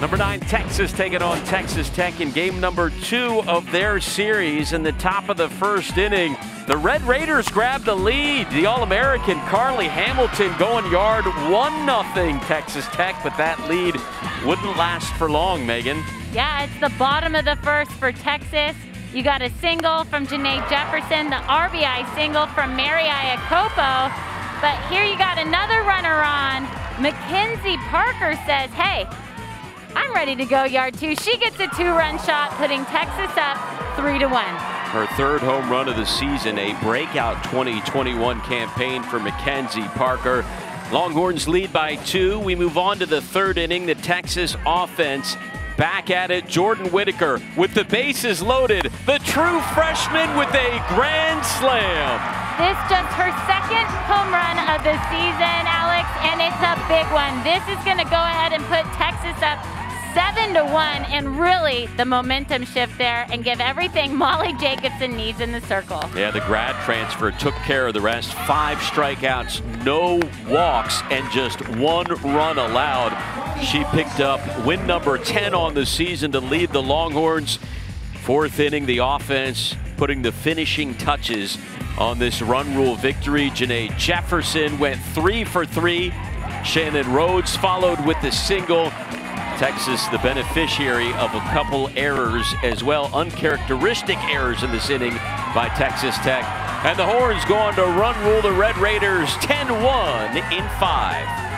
Number nine, Texas taking on Texas Tech in game number two of their series. In the top of the first inning, the Red Raiders grab the lead. The All-American Carly Hamilton going yard 1-0 Texas Tech, but that lead wouldn't last for long, Megan. Yeah, it's the bottom of the first for Texas. You got a single from Janae Jefferson, the RBI single from Mary Iakopo. But here you got another runner on. Mackenzie Parker says, hey, I'm ready to go yard two. She gets a two-run shot, putting Texas up three to one. Her third home run of the season, a breakout 2021 campaign for Mackenzie Parker. Longhorns lead by two. We move on to the third inning. The Texas offense back at it. Jordyn Whitaker with the bases loaded. The true freshman with a grand slam. This just her second home run of the season, Alex, and it's a big one. This is going to go ahead and put Texas up seven to one, and really the momentum shift there and give everything Molly Jacobsen needs in the circle. Yeah, the grad transfer took care of the rest. Five strikeouts, no walks, and just one run allowed. She picked up win number 10 on the season to lead the Longhorns. Fourth inning, the offense putting the finishing touches on this run rule victory. Janae Jefferson went three for three. Shannon Rhodes followed with the single. Texas the beneficiary of a couple errors as well, uncharacteristic errors in this inning by Texas Tech. And the Horns go on to run rule the Red Raiders 10-1 in five.